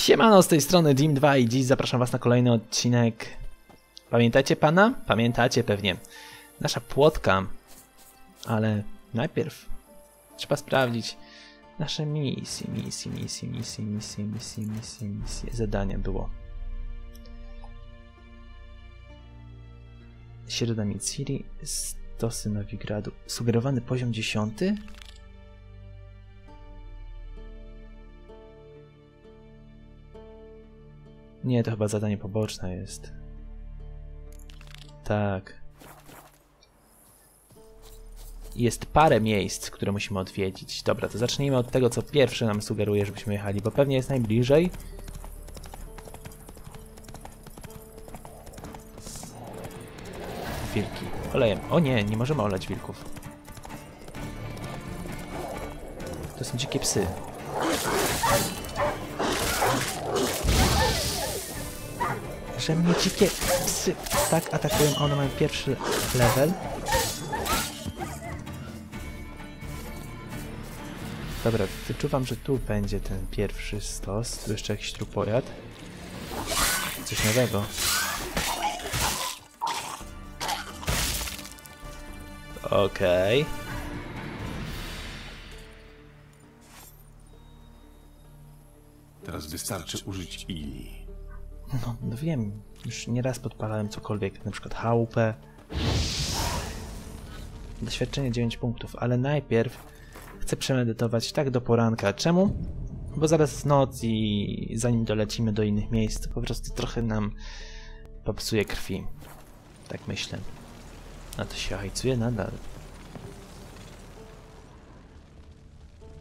Siemano, z tej strony Jim 2 i dziś zapraszam was na kolejny odcinek. Pamiętacie pana? Pamiętacie pewnie. Nasza płotka. Ale najpierw trzeba sprawdzić nasze misje, misje, misje, misje, misje, misje, misje, misje. Zadanie było. Środa Mitsiri, stosy Nowigradu. Sugerowany poziom 10? Nie, to chyba zadanie poboczne jest. Tak. Jest parę miejsc, które musimy odwiedzić. Dobra, to zacznijmy od tego, co pierwsze nam sugeruje, żebyśmy jechali, bo pewnie jest najbliżej. Wilki. Olejem. O nie, nie możemy olać wilków. To są dzikie psy. Że mnie dzikie psy tak atakują, a one mają pierwszy level. Dobra, wyczuwam, że tu będzie ten pierwszy stos. Tu jeszcze jakiś trupojad. Coś nowego. Okej. Okay. Teraz wystarczy użyć Ili. No, no wiem, już nieraz podpalałem cokolwiek, na przykład chałupę. Doświadczenie 9 punktów, ale najpierw chcę przemedytować tak do poranka. Czemu? Bo zaraz jest noc i zanim dolecimy do innych miejsc, po prostu trochę nam popsuje krwi. Tak myślę. A to się hajcuje nadal.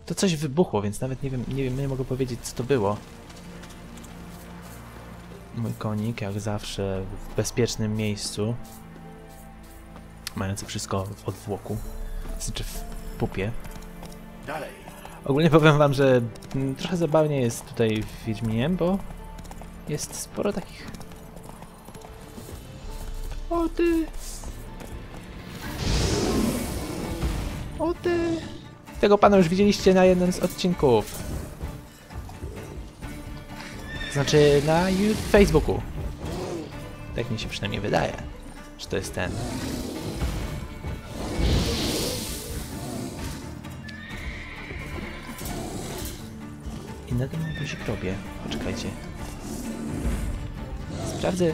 To coś wybuchło, więc nawet nie wiem, nie wiem, nie mogę powiedzieć co to było. Mój konik, jak zawsze, w bezpiecznym miejscu. Mający wszystko w odwłoku. Znaczy w pupie. Dalej. Ogólnie powiem wam, że trochę zabawnie jest tutaj w Wiedźminie, bo jest sporo takich... O ty! O ty! Tego pana już widzieliście na jednym z odcinków. Znaczy na Facebooku. Tak mi się przynajmniej wydaje, że to jest ten. I na tym guzik robię. Poczekajcie. Sprawdzę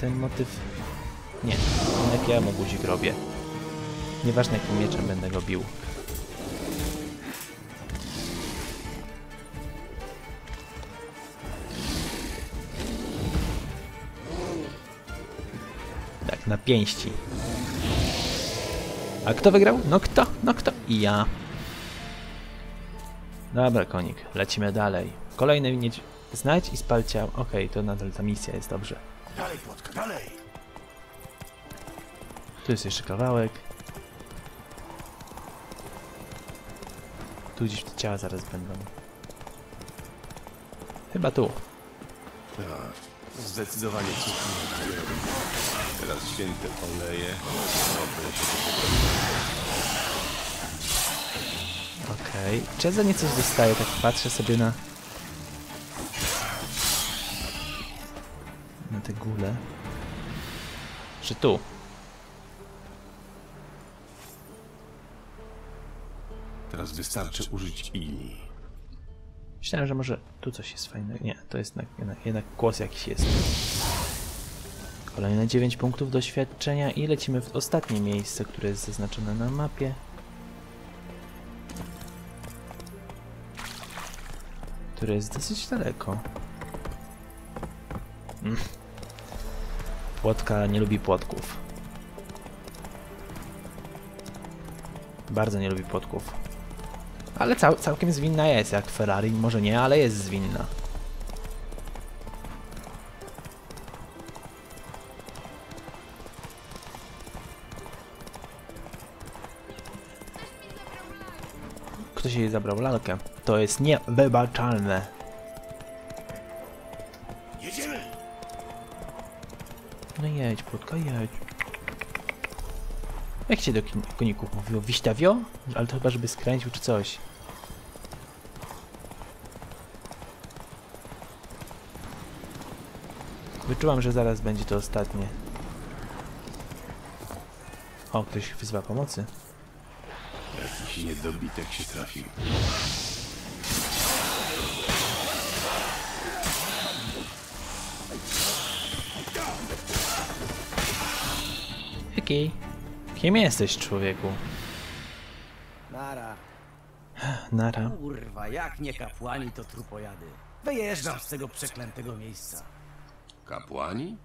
ten motyw. Nie, jak ja mu guzik robię. Nieważne jakim mieczem będę go bił. Na pięści. A kto wygrał? No kto? No kto? I ja. Dobra, konik, lecimy dalej. Kolejny niedź... Znajdź i spal ciało. Okej, okay, to nadal ta misja jest dobrze. Dalej, płotka, dalej. Tu jest jeszcze kawałek. Tu gdzieś te ciała zaraz będą. Chyba tu. Tak, zdecydowanie cudnie. Teraz święte oleje. Dobre się Okej. Okay. Czy ja za nie coś dostaję? Tak patrzę sobie na... Na te gule. Czy tu? Teraz wystarczy użyć Ili. Myślałem, że może tu coś jest fajnego. Nie, to jest jednak, jednak głos jakiś jest. Kolejne 9 punktów doświadczenia i lecimy w ostatnie miejsce, które jest zaznaczone na mapie. Które jest dosyć daleko. Mm. Płotka nie lubi płotków. Bardzo nie lubi płotków. Ale cał całkiem zwinna jest, jak Ferrari. Może nie, ale jest zwinna. ktoś jej zabrał lalkę. To jest niewybaczalne. Jedziemy! No jedź, płotka, jedź. Jak się do koników mówiło? Wiśtawio? Ale to chyba, żeby skręcił czy coś. Wyczułam, że zaraz będzie to ostatnie. O, ktoś wzywa pomocy. Jakiś niedobitek się trafił. Jaki? Kim jesteś, człowieku? Nara. Nara. Kurwa, jak nie kapłani, to trupojady. Wyjeżdżam z tego przeklętego miejsca. Kapłani?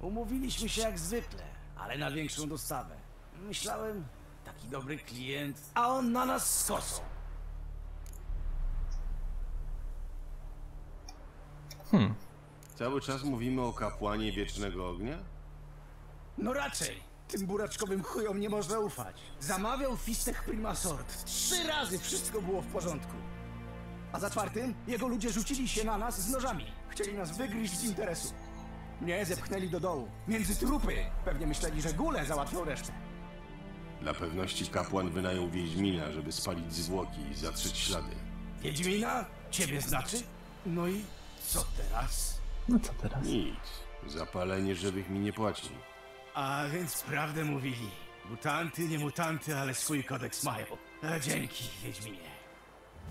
Umówiliśmy się jak zwykle, ale na większą dostawę. Myślałem, taki dobry klient, a on na nas z kosą. Cały czas mówimy o kapłanie wiecznego ognia? No raczej. Tym buraczkowym chujom nie można ufać. Zamawiał fistek Primasort. Trzy razy wszystko było w porządku. A za czwartym jego ludzie rzucili się na nas z nożami. Chcieli nas wygryźć z interesu. Mnie zepchnęli do dołu. Między trupy. Pewnie myśleli, że góle załatwią resztę. Dla pewności kapłan wynajął Wiedźmina, żeby spalić zwłoki i zatrzeć ślady. Wiedźmina? Ciebie znaczy? No i co teraz? No co teraz? Nic. Zapalenie żywych mi nie płaci. A więc prawdę mówili. Mutanty, nie mutanty, ale swój kodeks mają. E, dzięki, Wiedźminie.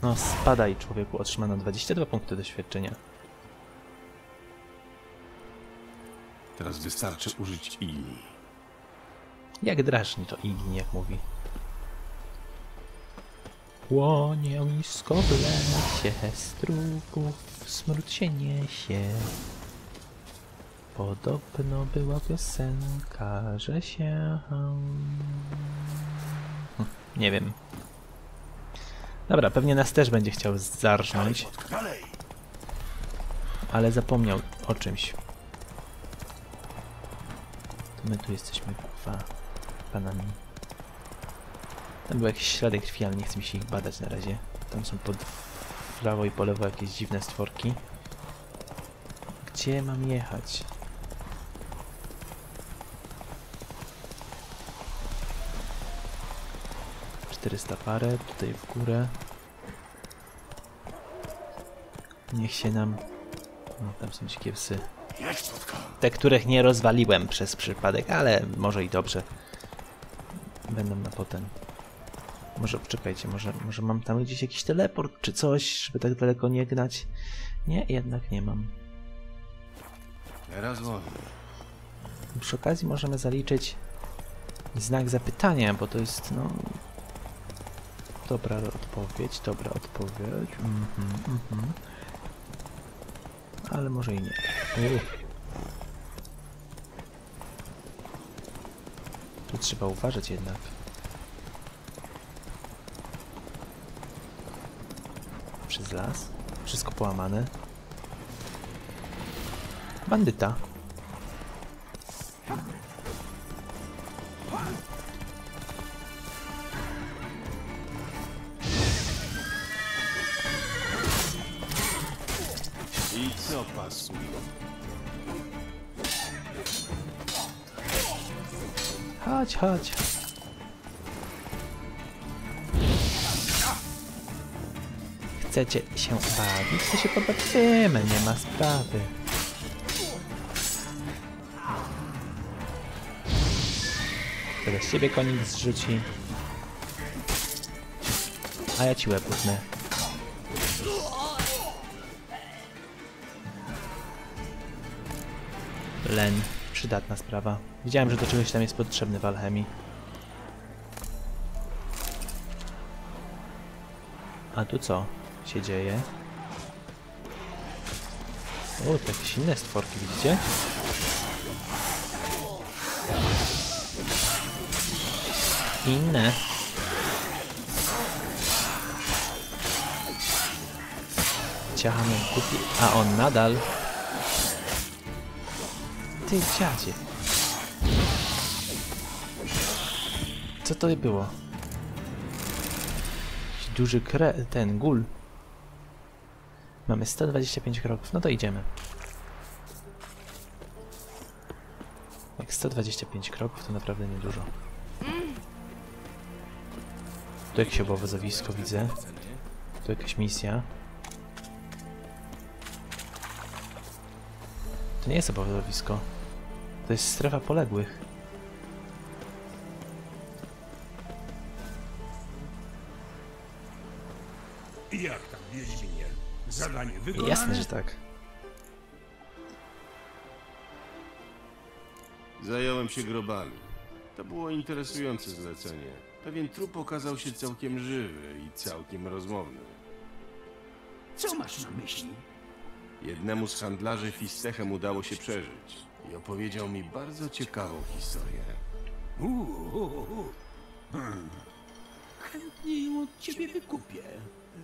No spadaj, człowieku. Otrzymano 22 punkty doświadczenia. Teraz wystarczy użyć Ili. Jak drażni to Igni, jak mówi. Płonionisko w lesie, z trupów smród się niesie. Podobno była piosenka, że się... Hm, Nie wiem. Dobra, pewnie nas też będzie chciał zarżnąć, ale zapomniał o czymś. To my tu jesteśmy, kurwa, panami. Tam były jakieś ślady krwi, ale nie chcę mi się ich badać na razie. Tam są pod w prawo i po lewo jakieś dziwne stworki. Gdzie mam jechać? Czterysta parę, tutaj w górę. Niech się nam... No, tam są dzikie psy. Te, których nie rozwaliłem przez przypadek, ale może i dobrze. Będą na potem. Może czekajcie, może, może mam tam gdzieś jakiś teleport czy coś, żeby tak daleko nie gnać. Nie, jednak nie mam. Teraz wolno. Przy okazji możemy zaliczyć znak zapytania, bo to jest no. Dobra odpowiedź, dobra odpowiedź. Mhm, mhm. Ale może i nie. Uff. Tu trzeba uważać jednak. Przez las. Wszystko połamane. Bandyta. Chcecie się bawić? To się pobawimy, nie ma sprawy. Teraz siebie konik zrzuci. A ja ci łeb utnę. Len. Przydatna sprawa. Widziałem, że do czegoś tam jest potrzebny w alchemii. A tu co się dzieje? O, to jakieś inne stworki, widzicie? Inne. Ciachamy kupi... A on nadal ty dziadzie. Co to było? Duży kre... ten gul. Mamy 125 kroków, no to idziemy. Jak 125 kroków to naprawdę niedużo. Tu jakieś obowiązowisko widzę. Tu jakaś misja. To nie jest obozowisko. To jest strefa poległych. Zadanie wykonane? Jasne, że tak. Zająłem się grobami. To było interesujące zlecenie. Pewien trup okazał się całkiem żywy i całkiem rozmowny. Co masz na myśli? Jednemu z handlarzy fistechem udało się przeżyć i opowiedział mi bardzo ciekawą historię. Uuu, hmm. Chętnie ją od ciebie wykupię.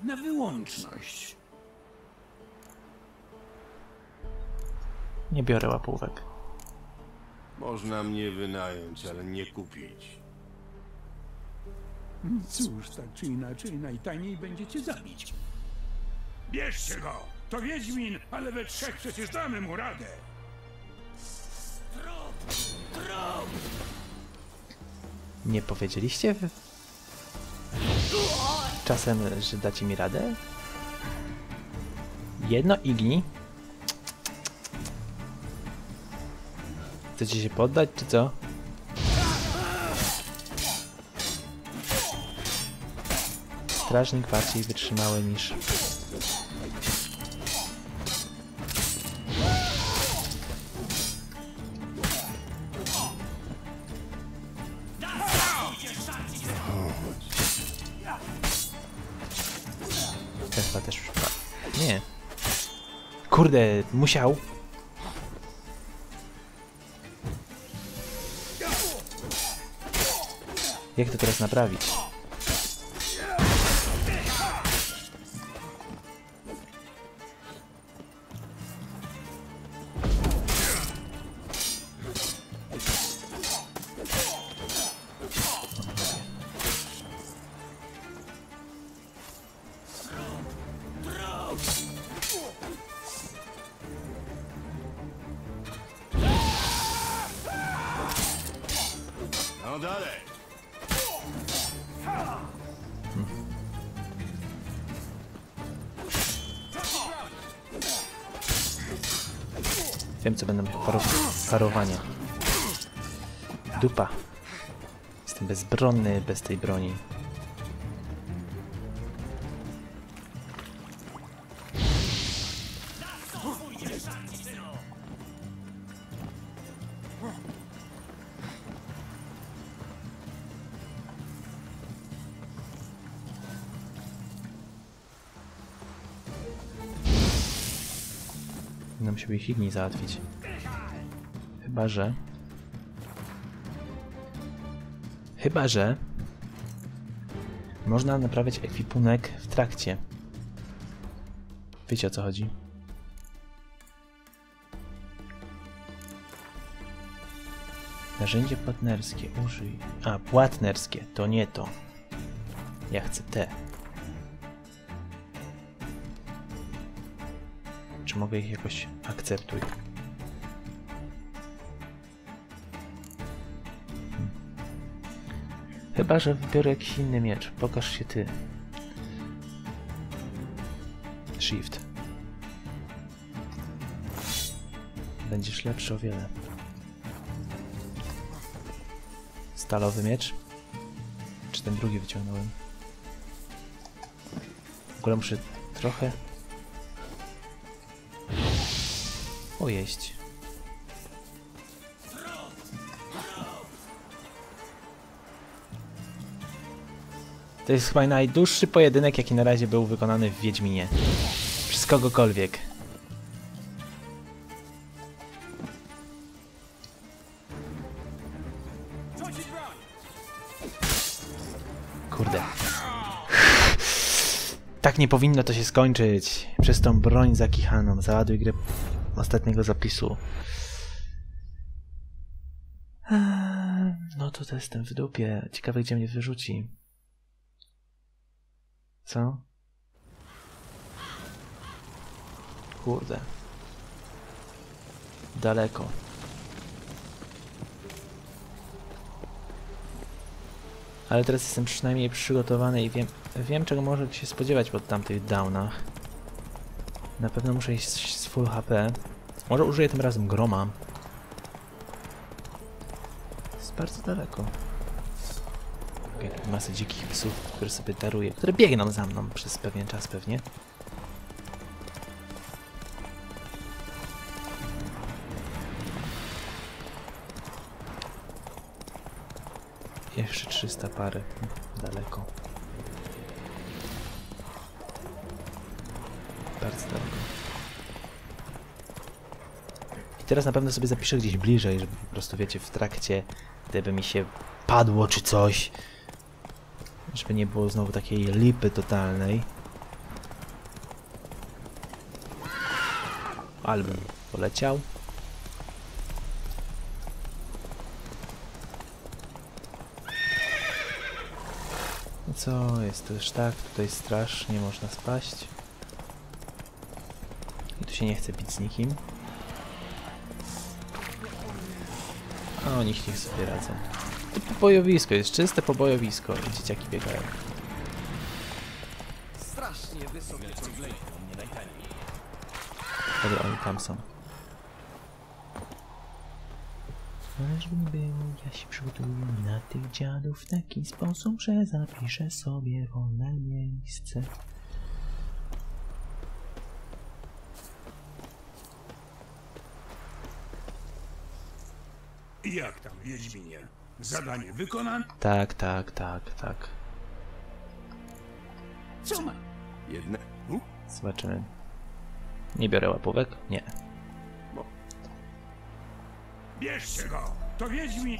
Na wyłączność. Nie biorę łapówek. Można mnie wynająć, ale nie kupić. Cóż, tak czy inaczej, najtaniej będziecie zabić. Bierzcie go! To Wiedźmin, ale we trzech przecież damy mu radę. Nie powiedzieliście czasem, że dacie mi radę? Jedno igni. Chcecie się poddać, czy co? Strażnik bardziej wytrzymały niż... Ten też Nie. Kurde, musiał. Jak to teraz naprawić? No dalej! Wiem, co będą paro parowania. Dupa. Jestem bezbronny bez tej broni. Musimy ich inni załatwić. Chyba, że... Chyba, że... Można naprawiać ekwipunek w trakcie. Wiecie o co chodzi? Narzędzie partnerskie, użyj. A, płatnerskie, to nie to. Ja chcę te. Mogę ich jakoś akceptuj? Hmm. Chyba, że wybiorę jakiś inny miecz. Pokaż się ty. Shift. Będziesz lepszy o wiele. Stalowy miecz? Czy ten drugi wyciągnąłem? W ogóle muszę trochę pojeść. To jest chyba najdłuższy pojedynek, jaki na razie był wykonany w Wiedźminie. Przez kogokolwiek. Kurde. Tak nie powinno to się skończyć. Przez tą broń zakichaną. Załaduj grę ostatniego zapisu. Eee, No to jestem w dupie. Ciekawe gdzie mnie wyrzuci. Co? Kurde. Daleko. Ale teraz jestem przynajmniej przygotowany i wiem, wiem czego może się spodziewać po tamtych downach. Na pewno muszę iść z full HP. Może użyję tym razem groma. Jest bardzo daleko. Okay, masę dzikich psów, które sobie daruję, które biegną za mną przez pewien czas pewnie. Jeszcze 300 pary. Daleko. Bardzo daleko. I teraz na pewno sobie zapiszę gdzieś bliżej, żeby po prostu, wiecie, w trakcie, gdyby mi się padło czy coś, żeby nie było znowu takiej lipy totalnej. Album poleciał. No co, jest też tak, tutaj strasznie można spaść. I tu się nie chce bić z nikim. A oni niech sobie radzą. To pobojowisko, jest czyste pobojowisko i dzieciaki biegają. Strasznie wysokie Dobra, oni tam są. Ale żebym był, ja się przygotuję na tych dziadów w taki sposób, że zapiszę sobie wolne miejsce. Jak tam, Wiedźminie? Zadanie wykonane? Tak, tak, tak, tak. Co ma? Jedne... Zobaczymy. Nie biorę łapówek? Nie. Bierzcie go! To Wiedźmin!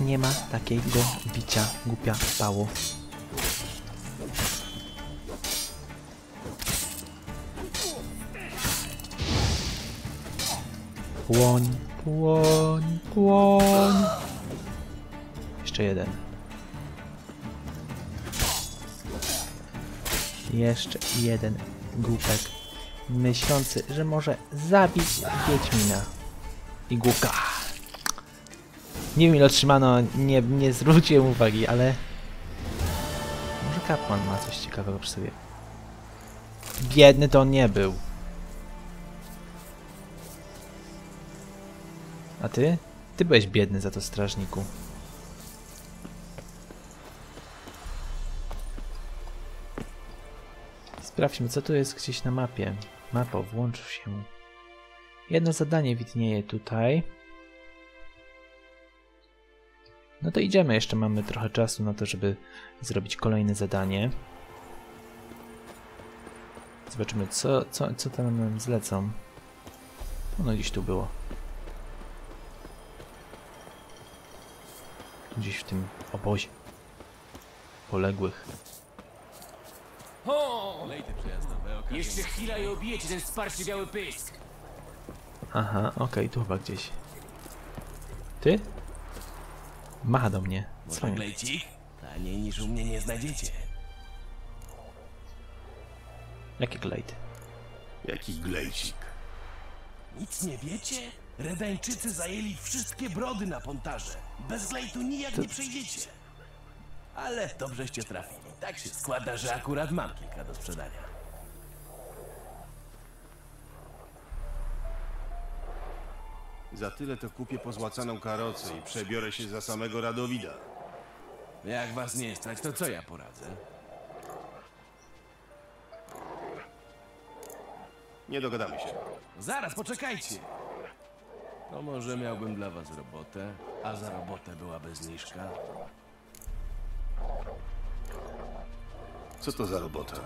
Nie ma takiego bicia, głupia pało. Płoń, płoń, płoń. Jeszcze jeden. Jeszcze jeden głupek myślący, że może zabić Wiedźmina. I głupka. Nie wiem ile otrzymano, nie, nie zwróciłem uwagi, ale... Może kapłan ma coś ciekawego przy sobie. Biedny to on nie był. A ty? Ty byłeś biedny za to strażniku. Sprawdźmy, co tu jest gdzieś na mapie. Mapa, włącz się. Jedno zadanie widnieje tutaj. No to idziemy, jeszcze mamy trochę czasu na to, żeby zrobić kolejne zadanie. Zobaczymy, co, co, co tam nam zlecą. Ono gdzieś tu było. Gdzieś w tym obozie. Poległych. Jeszcze chwila i obijecie ten sparszywiały pysk. Aha, okej, tu chyba gdzieś. Ty? Macha do mnie. Co nie? Taniej niż u mnie nie znajdziecie. Jaki glejt? Jaki glejcik. Nic nie wiecie? Redańczycy zajęli wszystkie brody na pontarze. Bez glejtu nijak nie przejdziecie. Ale dobrzeście trafili. Tak się składa, że akurat mam kilka do sprzedania. Za tyle to kupię pozłacaną karocę i przebiorę się za samego Radowida. Jak was nie stać, to co ja poradzę? Nie dogadamy się. Zaraz, poczekajcie! To może miałbym dla was robotę, a za robotę byłaby zniżka. Co to za robota?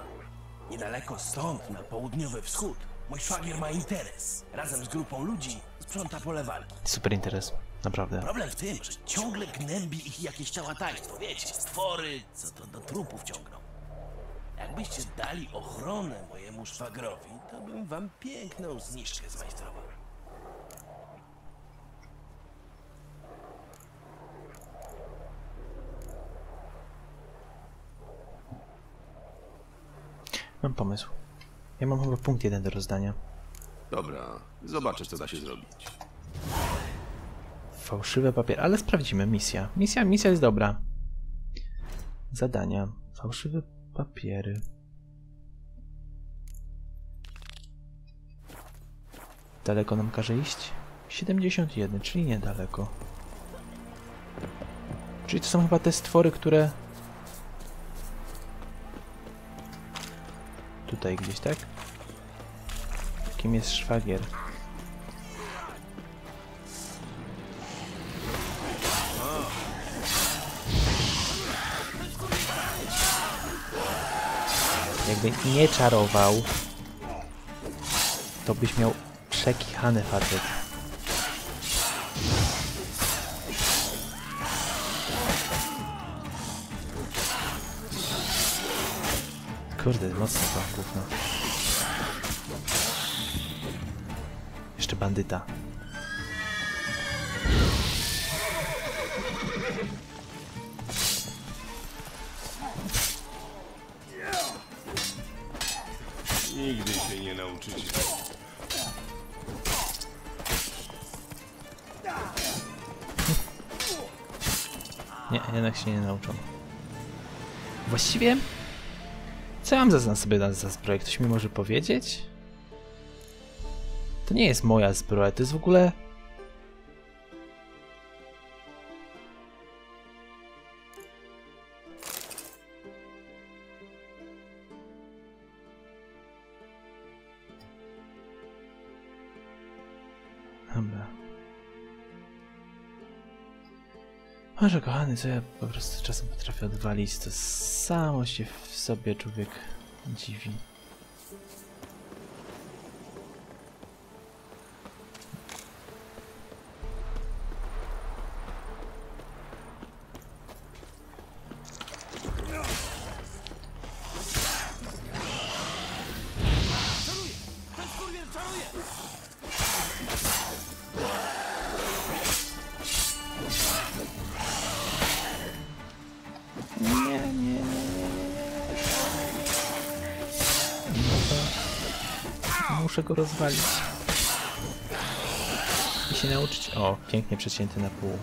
Niedaleko stąd, na południowy wschód, mój szwagier ma interes. Razem z grupą ludzi sprząta pole walki. Super interes. Naprawdę. Problem w tym, że ciągle gnębi ich jakieś ciałataństwo, wiecie, stwory, co to do trupów ciągną. Jakbyście dali ochronę mojemu szwagrowi, to bym wam piękną zniżkę zmajstrował. Pomysł. Ja mam chyba punkt jeden do rozdania. Dobra, zobaczę co da się zrobić. Fałszywy papier, ale sprawdzimy. Misja. Misja, misja jest dobra. Zadania. Fałszywe papiery. Daleko nam każe iść? 71, czyli niedaleko. Czyli to są chyba te stwory, które... Tutaj gdzieś, tak? Kim jest szwagier? Jakby nie czarował, to byś miał przekichany facet. Kurde, mocno to gówno. Jeszcze bandyta. Nigdy się nie nauczycie. Nie, jednak się nie nauczą. Właściwie... Co ja mam za, sobie na- za zbroję? Ktoś mi może powiedzieć? To nie jest moja zbroja, to jest w ogóle... Może kochany, co ja po prostu czasem potrafię odwalić, to samo się w sobie człowiek dziwi. Rozwalić. I się nauczyć. O, pięknie przecięty na pół.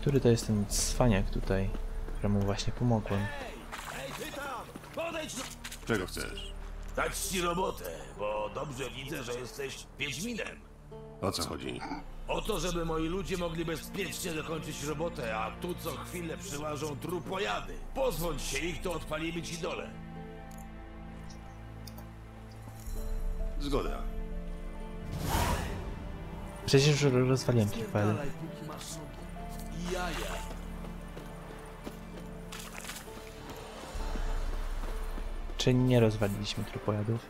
Który to jest ten cwaniak tutaj, któremu właśnie pomogłem? Ej, ty tam! Podejdź do... Czego chcesz? Dać ci robotę, bo dobrze widzę, że jesteś Wiedźminem. O co chodzi? O to, żeby moi ludzie mogli bezpiecznie dokończyć robotę, a tu co chwilę przyłażą trupojady. Pozwądź się ich, to odpalimy ci dole. Zgoda. Przecież już rozwaliłem. I jaja. Czy nie rozwaliliśmy trupojadów?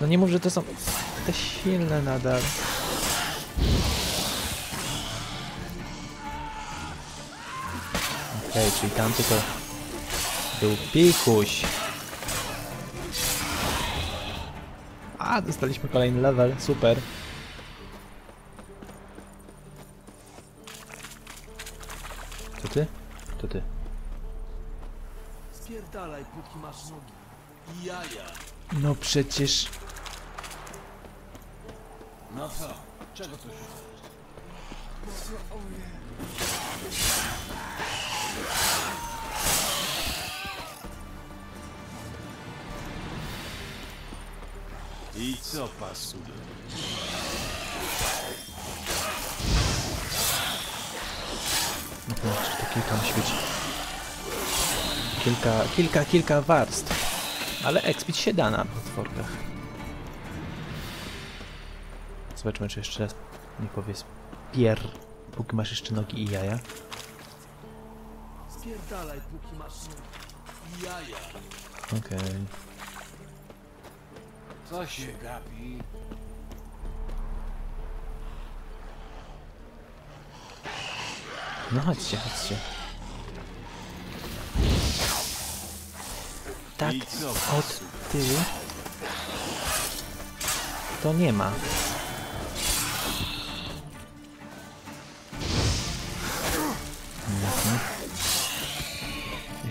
No nie mów, że to są te silne nadal. Okej, czyli tamty to był pikuś. A, dostaliśmy kolejny level, super. To ty? To ty. Spierdalaj, póki masz nogi. I jaja. No przecież... No co? Czego tu I co, pasudy? No to kilka na świecie. Kilka, kilka, kilka warstw. Ale expić się da na potworkach. Zobaczmy, czy jeszcze raz nie powie pier, póki masz jeszcze nogi i jaja. Spierdalaj, póki masz nogi. I jaja. Okej. Co się gapi? No chodźcie, chodźcie. Tak, od tyłu to nie ma.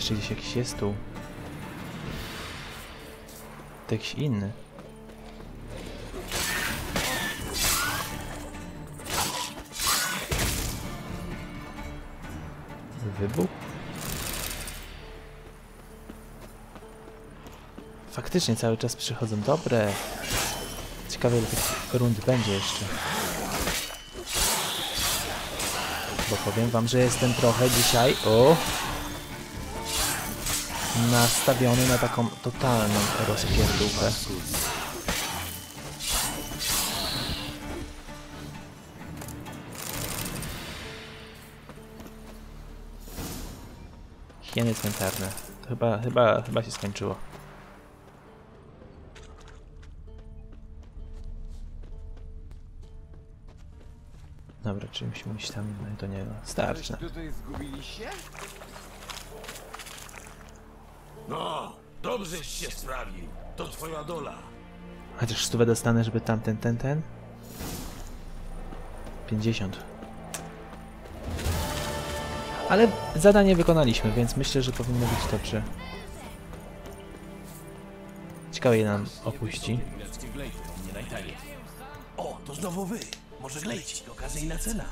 jeszcze gdzieś jakiś jest tu. To jakiś inny. Wybuch? Faktycznie cały czas przychodzą dobre. Ciekawe ile tych rund będzie jeszcze. Bo powiem wam, że jestem trochę dzisiaj... O! Nastawiony na taką totalną rozpierdółkę. Hieny cmentarne. Chyba, chyba, chyba się skończyło. Dobra, czy musimy iść tam? No i to nie, no, starczy. Tutaj zgubiliście? No, dobrześ się sprawił. To twoja dola. Chociaż stówę dostanę, żeby tamten, ten, ten? 50. Ale zadanie wykonaliśmy, więc myślę, że powinno być dobrze. Ciekawe ile nam opuści. O, to znowu wy. Może glejcik, okazyjna cena.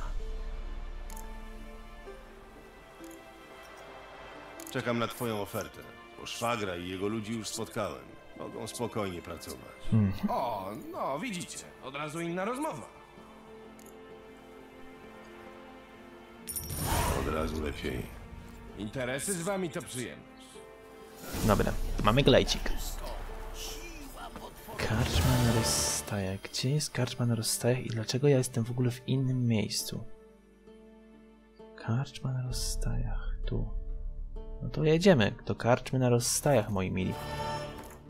Czekam na twoją ofertę. Bo szwagra i jego ludzi już spotkałem. Mogą spokojnie pracować. O, no widzicie, od razu inna rozmowa. Od razu lepiej. Interesy z wami to przyjemność. Dobra, mamy glejcik. Karczma na rozstajach. Gdzie jest karczma na rozstajach i dlaczego ja jestem w ogóle w innym miejscu? Karczma na rozstajach. Tu. No to jedziemy do karczmy na rozstajach, moi mili.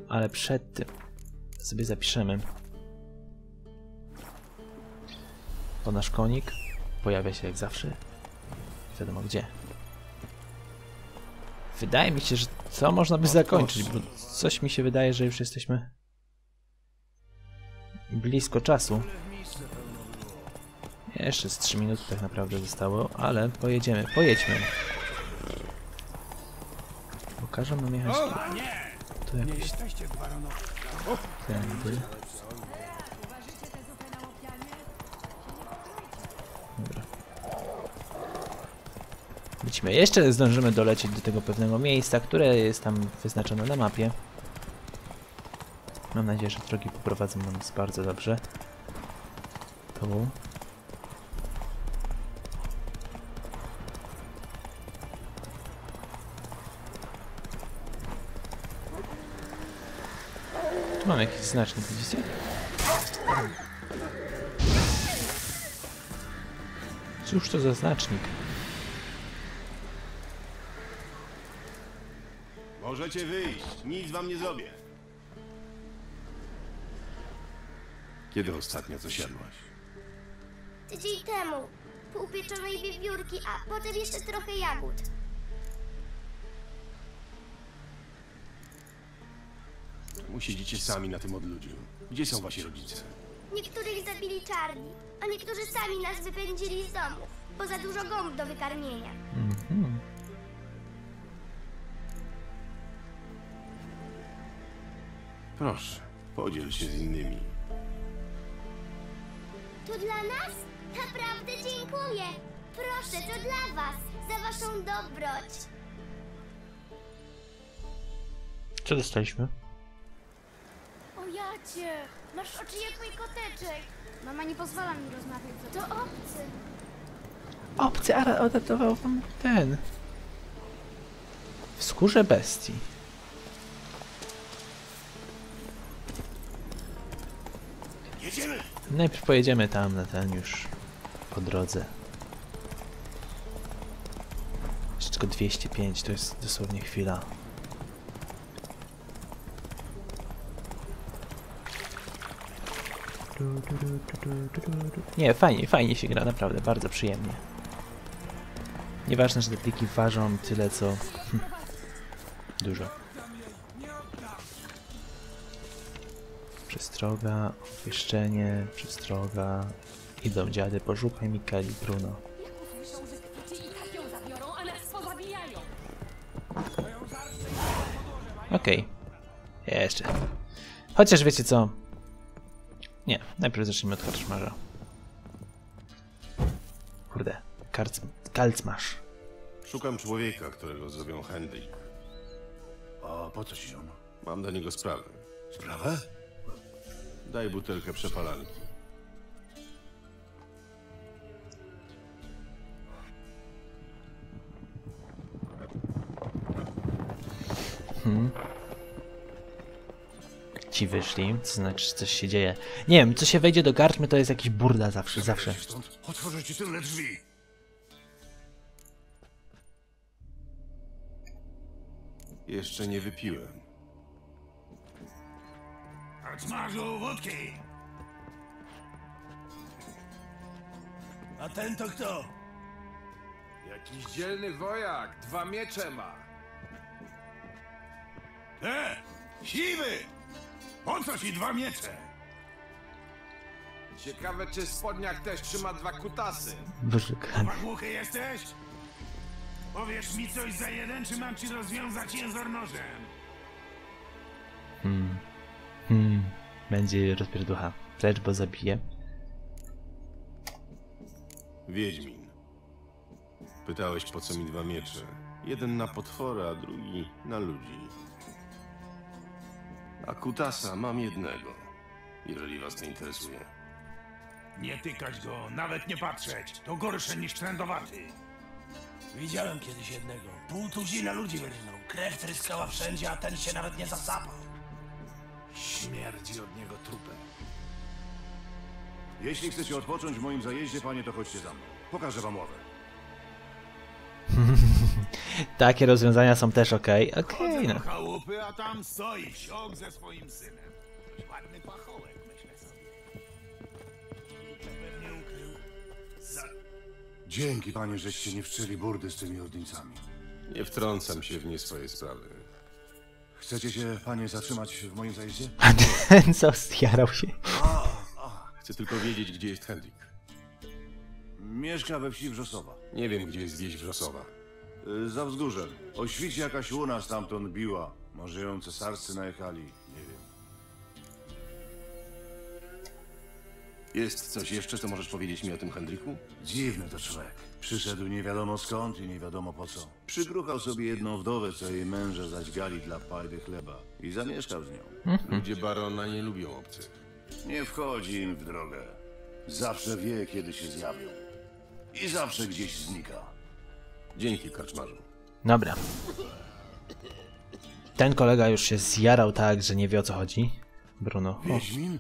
Ale przed tym sobie zapiszemy. To nasz konik pojawia się jak zawsze. Nie wiadomo gdzie. Wydaje mi się, że co można by zakończyć, bo coś mi się wydaje, że już jesteśmy blisko czasu. Jeszcze z 3 minuty tak naprawdę zostało, ale pojedziemy, pojedźmy. Pokażę nam jechać tu, jakoś tędy. Dobra. Lecimy. Jeszcze zdążymy dolecieć do tego pewnego miejsca, które jest tam wyznaczone na mapie. Mam nadzieję, że drogi poprowadzą nas bardzo dobrze. Tu. Mam jakiś znacznik, widzicie? Cóż to za znacznik? Możecie wyjść. Nic wam nie zrobię. Kiedy ostatnio coś jadłaś? Tydzień temu. Pół pieczonej wiewiórki, a potem jeszcze trochę jagód. Siedzicie sami na tym odludziu? Gdzie są wasi rodzice? Niektórych zabili czarni, a niektórzy sami nas wypędzili z domów, bo za dużo gąb do wykarmienia. Mhm. Proszę, podziel się z innymi. To dla nas? Naprawdę dziękuję. Proszę, to dla was, za waszą dobroć. Co dostaliśmy? O jacie, masz oczy jak mój koteczek. Mama nie pozwala mi rozmawiać. To obcy. Obcy Ara odatował wam ten. W skórze bestii. Jedziemy! Najpierw pojedziemy tam na ten już po drodze. Jeszcze tylko 205, to jest dosłownie chwila. Nie, fajnie, fajnie się gra, naprawdę, bardzo przyjemnie. Nieważne, że te pliki ważą tyle co... Dużo. Przestroga, obwieszczenie, przestroga. Idą dziady, poszukaj Mikali Bruno. Okej. Jeszcze. Chociaż wiecie co? Nie, najpierw zacznijmy od karczmarza. Kurde, karc... kalcmarz. Szukam człowieka, którego zrobią Hendrik. A po co ci on? Mam do niego sprawę. Sprawę? Daj butelkę przepalanki. Ci wyszli, to znaczy coś się dzieje. Nie wiem, co się wejdzie do karczmy, to jest jakiś burda zawsze, zawsze. Otworzę ci tylne drzwi. Jeszcze nie wypiłem. Karczmarzu, wódki! A ten to kto? Jakiś dzielny wojak, dwa miecze ma. E! Siwy! Po co ci dwa miecze? Ciekawe, czy spodniak też trzyma dwa kutasy. Wyszukany. Magłuchy jesteś? Powiesz mi coś za jeden, czy mam ci rozwiązać jęzor nożem? Hmm. Będzie rozpierducha. Precz, bo zabije. Wiedźmin. Pytałeś, po co mi dwa miecze. Jeden na potwora, a drugi na ludzi. A kutasa mam jednego, jeżeli was to interesuje. Nie tykać go, nawet nie patrzeć. To gorsze niż trędowaty. Widziałem kiedyś jednego. Pół tuzina ludzi wyrżnął. Krew tryskała wszędzie, a ten się nawet nie zasapał. Śmierdzi od niego trupem. Jeśli chcecie odpocząć w moim zajeździe, panie, to chodźcie za mną. Pokażę wam ławę. Takie rozwiązania są też ok. Okej, no. chałupy, a tam stoi wsiok ze swoim synem. Ładny pachołek, myślę sobie. Pewnie ukrył. Za... Dzięki, panie, żeście nie wszczęli burdy z tymi ordnicami. Nie wtrącam się w nie swoje sprawy. Chcecie się, panie, zatrzymać w moim zajeździe? A ten co zjarał się. Chcę tylko wiedzieć, gdzie jest Hendrik. Mieszka we wsi Wrzosowa. Nie wiem, gdzie jest wieś Wrzosowa. Y, Za wzgórzem. O świcie jakaś łuna stamtąd biła. Może ją cesarscy najechali. Nie wiem. Jest coś jeszcze, co możesz powiedzieć mi o tym Hendriku? Dziwny to człowiek. Przyszedł nie wiadomo skąd i nie wiadomo po co. Przygruchał sobie jedną wdowę, co jej męża zaćgali dla pajdy chleba. I zamieszkał z nią. Ludzie barona nie lubią obcych. Nie wchodzi im w drogę. Zawsze wie, kiedy się zjawią. I zawsze gdzieś znika. Dzięki, karczmarzu. Dobra. Ten kolega już się zjarał tak, że nie wie o co chodzi. Bruno. O, Wiedźmin?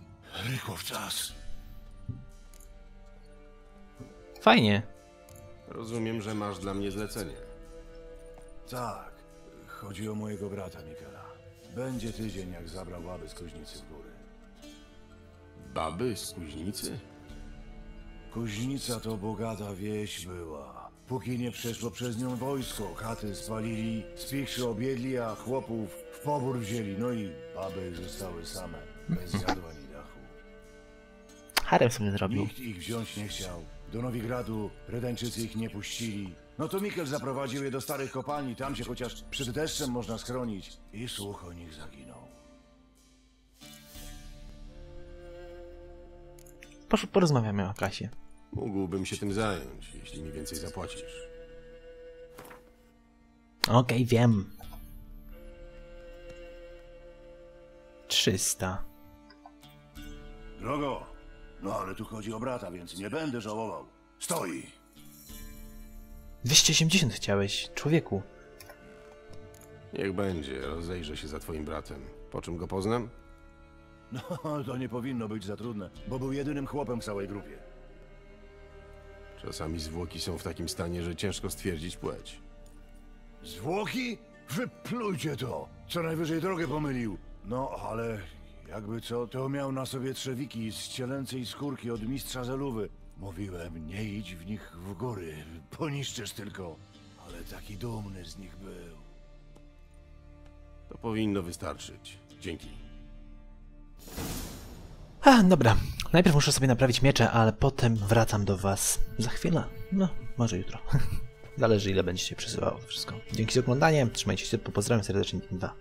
Rychło w czas. fajnie. Rozumiem, że masz dla mnie zlecenie. Tak. Chodzi o mojego brata Mikela. Będzie tydzień, jak zabrał baby z kuźnicy w góry. Baby z kuźnicy? Kuźnica to bogata wieś była. Póki nie przeszło przez nią wojsko, chaty spalili, spichrzy obiedli, a chłopów w pobór wzięli. No i baby zostały same, bez jadła ni dachu. Harem sobie zrobił. Nikt ich wziąć nie chciał. Do Nowigradu Redańczycy ich nie puścili. No to Mikel zaprowadził je do starych kopalni, tam się chociaż przed deszczem można schronić. I słuch o nich zaginął. Porozmawiamy o kasie. Mógłbym się tym zająć, jeśli mi więcej zapłacisz. Okej, wiem. 300. Drogo, no ale tu chodzi o brata, więc nie będę żałował. Stoi! 280 chciałeś, człowieku. Niech będzie, rozejrzę się za twoim bratem. Po czym go poznam? No, to nie powinno być za trudne, bo był jedynym chłopem w całej grupie. Czasami zwłoki są w takim stanie, że ciężko stwierdzić płeć. Zwłoki? Wyplujcie to! Co najwyżej drogę pomylił. No, ale jakby co, to miał na sobie trzewiki z cielęcej skórki od mistrza Zeluwy. Mówiłem, nie idź w nich w góry, poniszczysz tylko. Ale taki dumny z nich był. To powinno wystarczyć. Dzięki. A, dobra. Najpierw muszę sobie naprawić miecze, ale potem wracam do was za chwilę. No, może jutro. Zależy ile będziecie przesyłało wszystko. Dzięki za oglądanie, trzymajcie się, pozdrawiam serdecznie, 2.